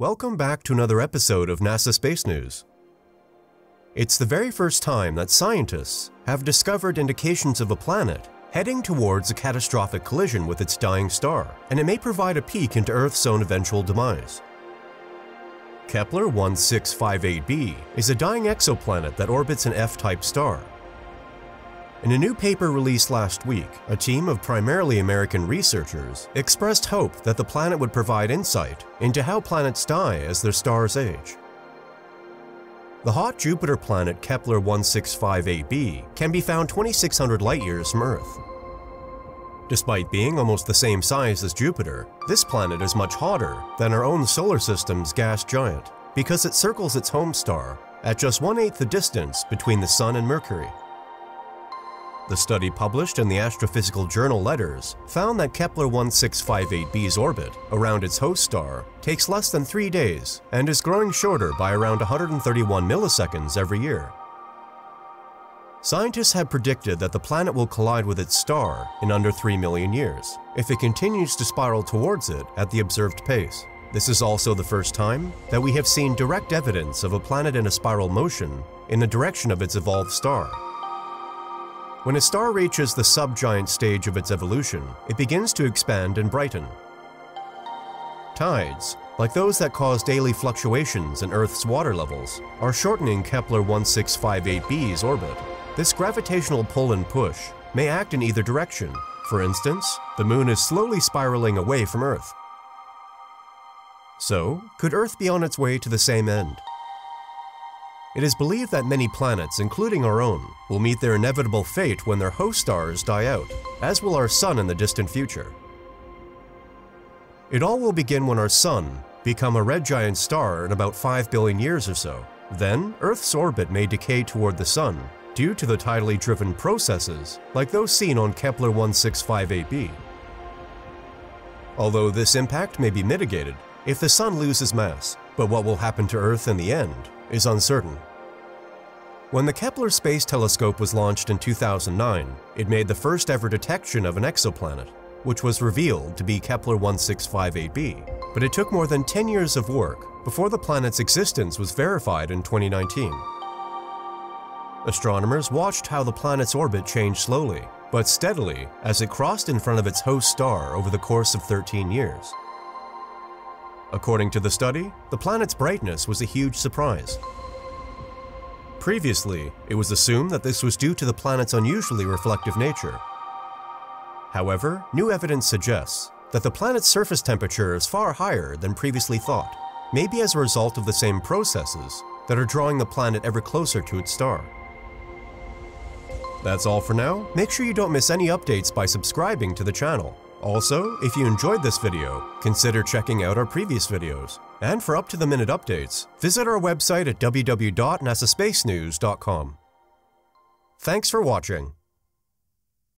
Welcome back to another episode of NASA Space News. It's the very first time that scientists have discovered indications of a planet heading towards a catastrophic collision with its dying star, and it may provide a peek into Earth's own eventual demise. Kepler 1658b is a dying exoplanet that orbits an F-type star. In a new paper released last week, a team of primarily American researchers expressed hope that the planet would provide insight into how planets die as their stars age. The hot Jupiter planet Kepler 1658b can be found 2600 light-years from Earth. Despite being almost the same size as Jupiter, this planet is much hotter than our own solar system's gas giant because it circles its home star at just one-eighth the distance between the Sun and Mercury. The study published in the astrophysical journal Letters found that Kepler 1658b's orbit around its host star takes less than three days and is growing shorter by around 131 milliseconds every year. Scientists have predicted that the planet will collide with its star in under 3 million years if it continues to spiral towards it at the observed pace. This is also the first time that we have seen direct evidence of a planet in a spiral motion in the direction of its evolved star. When a star reaches the subgiant stage of its evolution, it begins to expand and brighten. Tides, like those that cause daily fluctuations in Earth's water levels, are shortening Kepler 1658b's orbit. This gravitational pull and push may act in either direction. For instance, the Moon is slowly spiraling away from Earth. So, could Earth be on its way to the same end? It is believed that many planets, including our own, will meet their inevitable fate when their host stars die out, as will our Sun in the distant future. It all will begin when our Sun become a red giant star in about 5 billion years or so. Then, Earth's orbit may decay toward the Sun due to the tidally driven processes like those seen on Kepler 1658b. Although this impact may be mitigated if the Sun loses mass, but what will happen to Earth in the end is uncertain. When the Kepler Space Telescope was launched in 2009, it made the first ever detection of an exoplanet, which was revealed to be Kepler 1658b, but it took more than 10 years of work before the planet's existence was verified in 2019. Astronomers watched how the planet's orbit changed slowly, but steadily as it crossed in front of its host star over the course of 13 years. According to the study, the planet's brightness was a huge surprise. Previously, it was assumed that this was due to the planet's unusually reflective nature. However, new evidence suggests that the planet's surface temperature is far higher than previously thought, maybe as a result of the same processes that are drawing the planet ever closer to its star. That's all for now. Make sure you don't miss any updates by subscribing to the channel. Also, if you enjoyed this video, consider checking out our previous videos. And for up-to-the-minute updates, visit our website at www.nasaspacenews.com. Thanks for watching.